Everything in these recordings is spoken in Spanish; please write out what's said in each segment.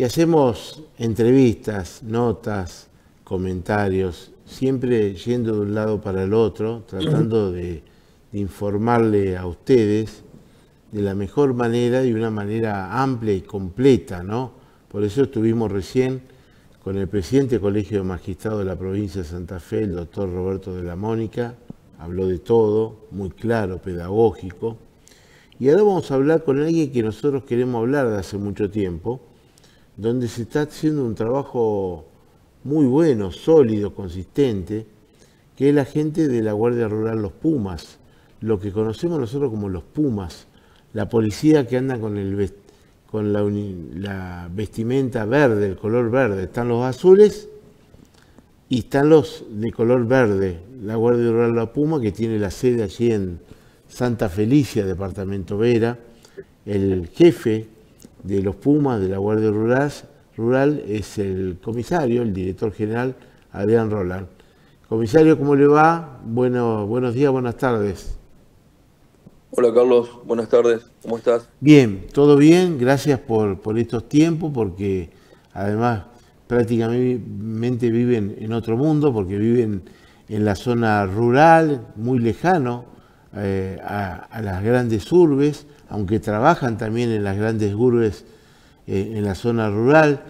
y hacemos entrevistas, notas, comentarios, siempre yendo de un lado para el otro, tratando de, informarle a ustedes de la mejor manera y una manera amplia y completa, ¿no? Por eso estuvimos recién con el presidente del Colegio de Magistrados de la provincia de Santa Fe, el doctor Roberto de la Mónica, habló de todo, muy claro, pedagógico. Y ahora vamos a hablar con alguien que nosotros queremos hablar de hace mucho tiempo, donde se está haciendo un trabajo muy bueno, sólido, consistente, que es la gente de la Guardia Rural Los Pumas, lo que conocemos nosotros como los Pumas, la policía que anda con, el, con la, la vestimenta verde, el color verde, están los azules y están los de color verde, la Guardia Rural Los Pumas, que tiene la sede allí en Santa Felicia, departamento Vera, el jefe de los Pumas de la Guardia Rural, Rural es el comisario, el director general Adrián Roland. Comisario, ¿cómo le va? Bueno, buenos días, buenas tardes. Hola Carlos, buenas tardes, ¿cómo estás? Bien, todo bien, gracias por, por estos tiempos, porque además prácticamente viven en otro mundo, porque viven en la zona rural, muy lejano eh, a, las grandes urbes, aunque trabajan también en las grandes urbes eh, en la zona rural.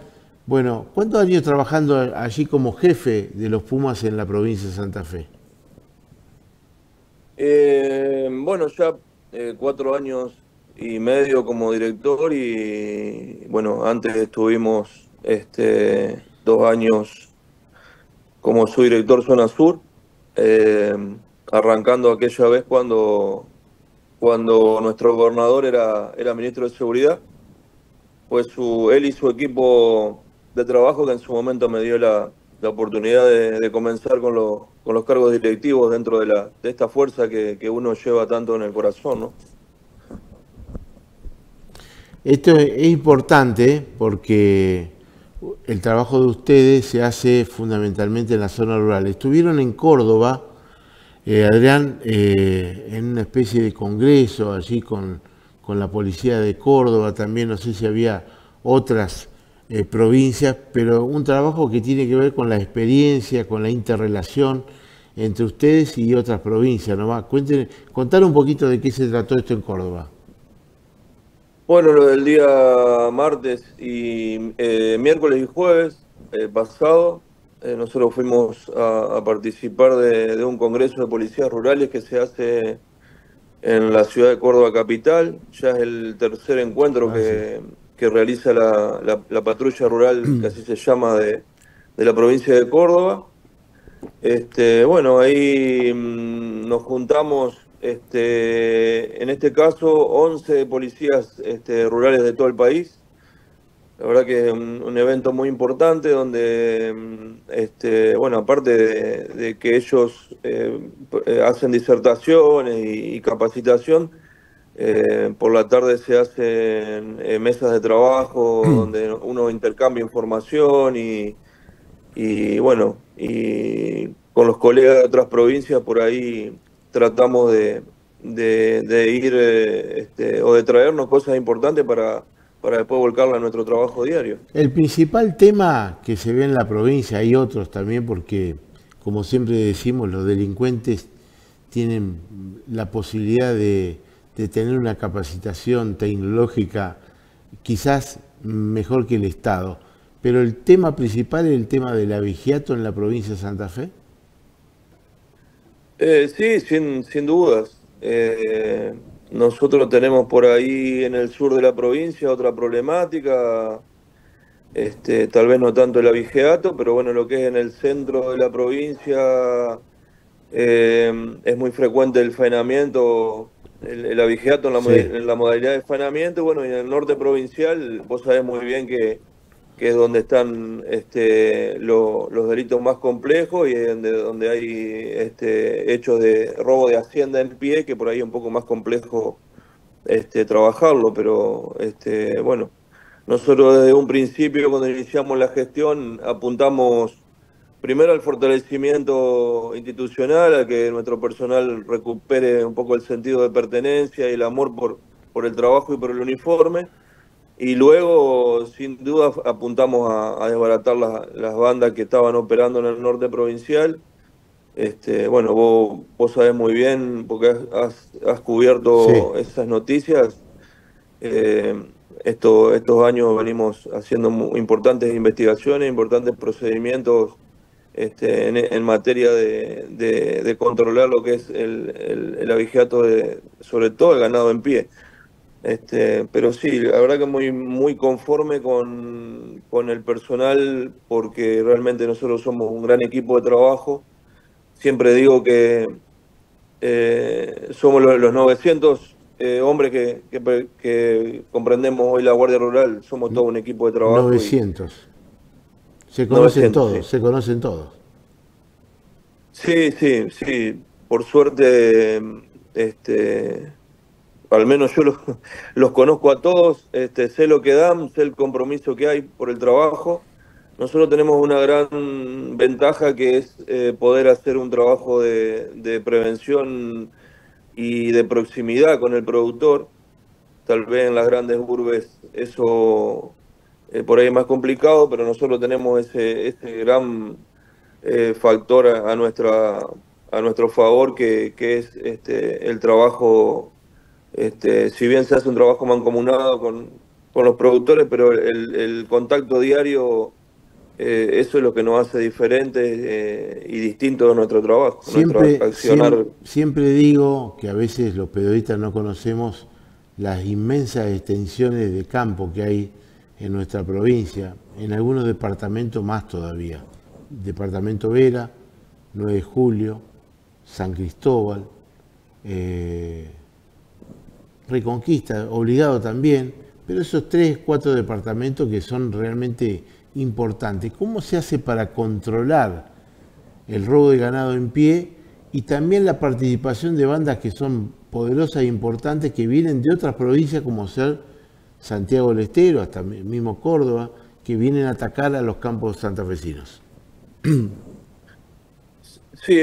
Bueno, ¿cuántos años trabajando allí como jefe de los Pumas en la provincia de Santa Fe? Eh, bueno, ya cuatro años y medio como director y bueno, antes estuvimos este, dos años como subdirector zona sur arrancando aquella vez cuando, cuando nuestro gobernador era, era ministro de Seguridad. Pues su, él y su equipo de trabajo que en su momento me dio la, oportunidad de, comenzar con, con, los cargos directivos dentro de, la, de esta fuerza que, uno lleva tanto en el corazón. ¿no? Esto es importante porque el trabajo de ustedes se hace fundamentalmente en la zona rural. Estuvieron en Córdoba eh, Adrián, eh, en una especie de congreso allí con, la policía de Córdoba, también no sé si había otras eh, provincias, pero un trabajo que tiene que ver con la experiencia, con la interrelación entre ustedes y otras provincias. ¿no? Cuenten, contar un poquito de qué se trató esto en Córdoba. Bueno, lo del día martes y miércoles y jueves pasado eh, nosotros fuimos a, participar de, un congreso de policías rurales que se hace en la ciudad de Córdoba capital. Ya es el tercer encuentro ah, que, realiza la, patrulla rural, que así se llama, de, la provincia de Córdoba. Este, bueno, ahí mm, nos juntamos, este, en este caso, 11 policías este, rurales de todo el país la verdad que es un, evento muy importante donde, mm, este, bueno, aparte de, que ellos eh, eh, hacen disertaciones y, capacitación, eh, por la tarde se hacen mesas de trabajo donde uno intercambia información y, bueno, y con los colegas de otras provincias por ahí tratamos de, ir este, o de traernos cosas importantes para para después volcarla a nuestro trabajo diario. El principal tema que se ve en la provincia, hay otros también, porque como siempre decimos, los delincuentes tienen la posibilidad de, tener una capacitación tecnológica quizás mejor que el Estado. Pero el tema principal es el tema del abigeato en la provincia de Santa Fe. Eh, sí, sin, sin dudas. Eh, nosotros tenemos por ahí en el sur de la provincia otra problemática, este, tal vez no tanto el abigeato, pero bueno, lo que es en el centro de la provincia eh, es muy frecuente el faenamiento, el, el abigeato en la, en la modalidad de faenamiento, bueno, y en el norte provincial vos sabés muy bien que que es donde están este, los delitos más complejos y donde, donde hay este, hechos de robo de hacienda en pie, que por ahí es un poco más complejo este, trabajarlo, pero este, bueno, nosotros desde un principio cuando iniciamos la gestión apuntamos primero al fortalecimiento institucional, a que nuestro personal recupere un poco el sentido de pertenencia y el amor por, por el trabajo y por el uniforme Y luego, sin duda, apuntamos a, desbaratar las, bandas que estaban operando en el norte provincial. Este, bueno, vos, vos sabés muy bien, porque has, cubierto esas noticias. Eh, estos años venimos haciendo importantes investigaciones, importantes procedimientos este, en, materia de, controlar lo que es el, el, el abigeato, de, sobre todo el ganado en pie. Este, pero sí, la verdad que muy, muy conforme con, el personal porque realmente nosotros somos un gran equipo de trabajo. Siempre digo que eh, somos los, 900 eh, hombres que, comprendemos hoy la Guardia Rural, somos todo un equipo de trabajo. 900. se conocen todos, se conocen todos. Sí, sí, sí. Por suerte, este, al menos yo los, conozco a todos, este, sé lo que dan, sé el compromiso que hay por el trabajo. Nosotros tenemos una gran ventaja que es eh, poder hacer un trabajo de, prevención y de proximidad con el productor. Tal vez en las grandes urbes eso eh, por ahí es más complicado, pero nosotros tenemos ese, ese gran eh, factor a, nuestra, a nuestro favor que, que es este, el trabajo este, si bien se hace un trabajo mancomunado con, con los productores, pero el, contacto diario, eh, eso es lo que nos hace diferentes eh, y distintos de nuestro trabajo. Siempre, siempre, digo que a veces los periodistas no conocemos las inmensas extensiones de campo que hay en nuestra provincia, en algunos departamentos más todavía. Departamento Vera, 9 de Julio, San Cristóbal, eh, Reconquista, obligado también, pero esos tres, cuatro departamentos que son realmente importantes. ¿Cómo se hace para controlar el robo de ganado en pie y también la participación de bandas que son poderosas e importantes que vienen de otras provincias como ser Santiago del Estero, hasta mismo Córdoba, que vienen a atacar a los campos santafesinos? Sí,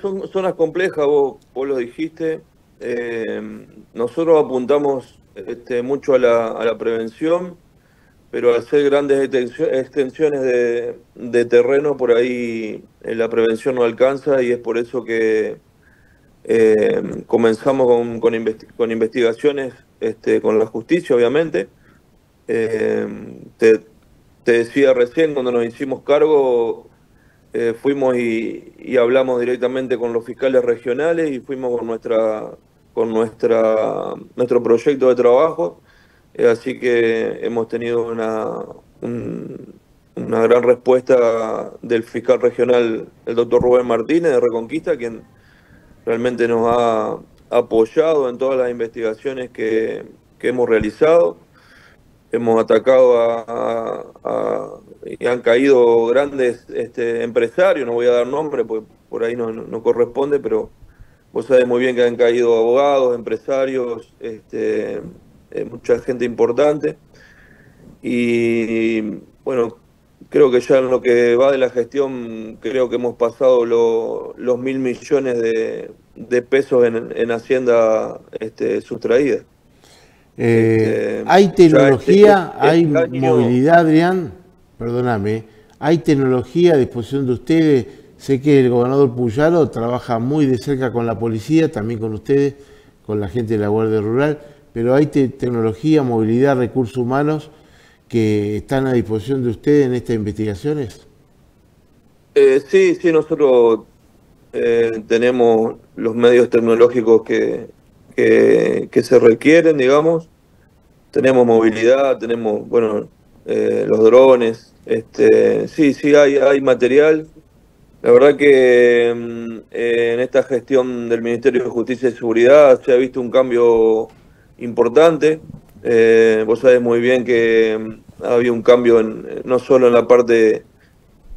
son zonas complejas, vos, vos lo dijiste. Eh, nosotros apuntamos este, mucho a la, prevención, pero al hacer grandes extensiones de, terreno, por ahí eh, la prevención no alcanza y es por eso que eh, comenzamos con, investigaciones este, con la justicia, obviamente. te, decía recién, cuando nos hicimos cargo, fuimos y, hablamos directamente con los fiscales regionales y fuimos con nuestra con nuestra, nuestro proyecto de trabajo, eh, así que hemos tenido una, una gran respuesta del fiscal regional, el doctor Rubén Martínez de Reconquista, quien realmente nos ha apoyado en todas las investigaciones que, hemos realizado. Hemos atacado a, y han caído grandes este, empresarios, no voy a dar nombre, porque por ahí no, corresponde, pero Vos sabés muy bien que han caído abogados, empresarios, este, eh, mucha gente importante. Y bueno, creo que ya en lo que va de la gestión, creo que hemos pasado los mil millones de, pesos en, Hacienda este, sustraída. Eh, este, ¿Hay tecnología, este hay movilidad, Adrián? Perdóname. ¿Hay tecnología a disposición de ustedes? Sé que el gobernador Puyaro trabaja muy de cerca con la policía, también con ustedes, con la gente de la Guardia Rural, pero hay tecnología, movilidad, recursos humanos que están a disposición de ustedes en estas investigaciones. Eh, sí, sí, nosotros eh, tenemos los medios tecnológicos que, que, se requieren, digamos. Tenemos movilidad, tenemos, bueno, eh, los drones. Este, sí, sí, hay, hay material la verdad que mm, en esta gestión del Ministerio de Justicia y Seguridad se ha visto un cambio importante. Eh, vos sabés muy bien que mm, ha habido un cambio no solo en la parte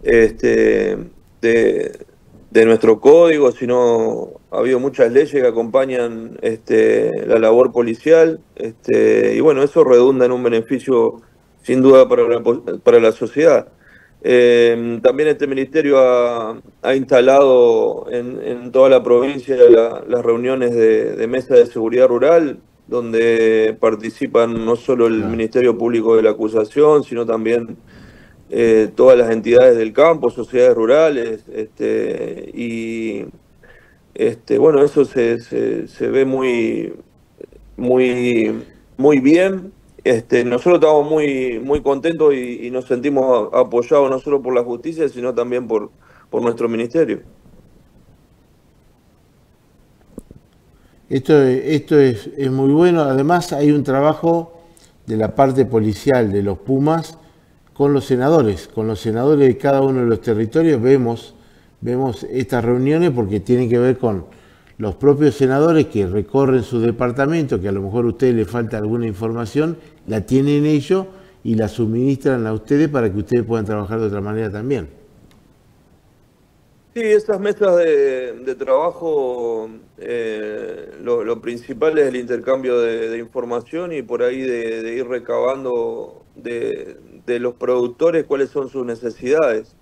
este, de, nuestro código, sino ha habido muchas leyes que acompañan este, la labor policial. Este, y bueno, eso redunda en un beneficio sin duda para para la sociedad. Eh, también este ministerio ha, instalado en, toda la provincia las reuniones de, mesa de seguridad rural. donde participan no solo el Ministerio Público de la Acusación, sino también eh, todas las entidades del campo, sociedades rurales, este, y este, bueno, eso se, se, ve muy, muy, muy bien. Este, nosotros estamos muy, muy contentos y, nos sentimos apoyados no solo por la justicia, sino también por, por nuestro ministerio. Esto, esto es, es, muy bueno. Además hay un trabajo de la parte policial de los Pumas con los senadores. Con los senadores de cada uno de los territorios vemos, vemos estas reuniones porque tienen que ver con los propios senadores que recorren su departamento, que a lo mejor a ustedes les falta alguna información, la tienen ellos y la suministran a ustedes para que ustedes puedan trabajar de otra manera también. Sí, esas mesas de, trabajo, eh, lo, principal es el intercambio de, información y por ahí de ir recabando de, de los productores cuáles son sus necesidades.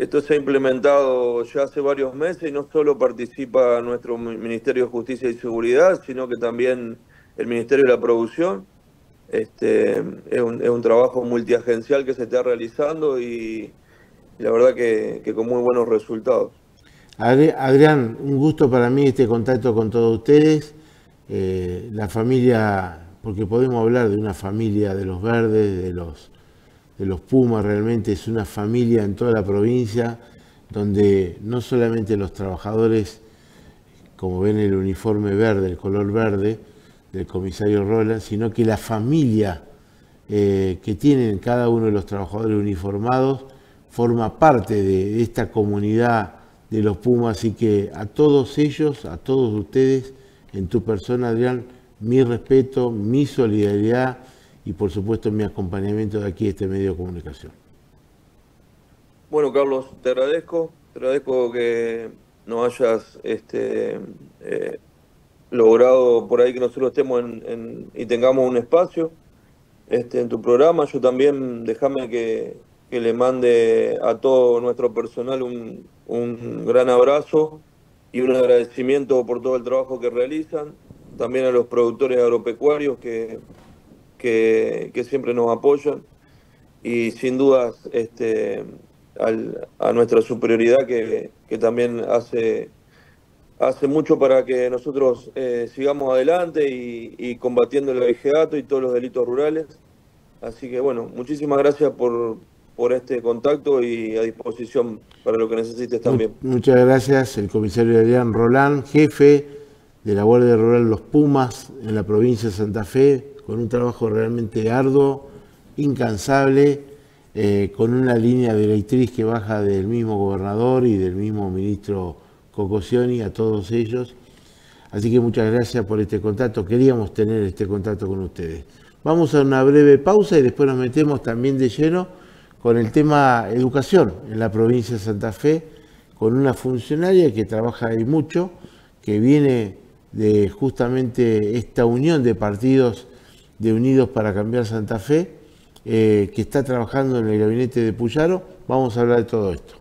Esto se ha implementado ya hace varios meses y no solo participa nuestro Ministerio de Justicia y Seguridad, sino que también el Ministerio de la Producción. Este, es, un, trabajo multiagencial que se está realizando y, la verdad que, con muy buenos resultados. Adrián, un gusto para mí este contacto con todos ustedes. Eh, la familia, porque podemos hablar de una familia de los verdes, de los los Pumas realmente es una familia en toda la provincia donde no solamente los trabajadores, como ven el uniforme verde, el color verde del comisario Roland, sino que la familia eh, que tienen cada uno de los trabajadores uniformados forma parte de esta comunidad de los Pumas, así que a todos ellos, a todos ustedes, en tu persona, Adrián, mi respeto, mi solidaridad y por supuesto mi acompañamiento de aquí, este medio de comunicación. Bueno, Carlos, te agradezco, te agradezco que nos hayas este, eh, logrado por ahí que nosotros estemos en, y tengamos un espacio este, en tu programa. Yo también, déjame que, le mande a todo nuestro personal un, un gran abrazo y un agradecimiento por todo el trabajo que realizan. También a los productores agropecuarios que que, siempre nos apoyan y sin dudas este, a nuestra superioridad que, también hace, hace mucho para que nosotros eh, sigamos adelante y, combatiendo el abigeato y todos los delitos rurales. Así que bueno, muchísimas gracias por, por este contacto y a disposición para lo que necesites también. Muchas gracias, el comisario Adrián Rolán, jefe de la Guardia Rural Los Pumas en la provincia de Santa Fe, con un trabajo realmente arduo, incansable, eh, con una línea directriz que baja del mismo gobernador y del mismo ministro Cocosioni a todos ellos. Así que muchas gracias por este contacto. Queríamos tener este contacto con ustedes. Vamos a una breve pausa y después nos metemos también de lleno con el tema educación en la provincia de Santa Fe, con una funcionaria que trabaja ahí mucho, que viene de justamente esta unión de partidos de Unidos para Cambiar Santa Fe, eh, que está trabajando en el gabinete de Puyaro. Vamos a hablar de todo esto.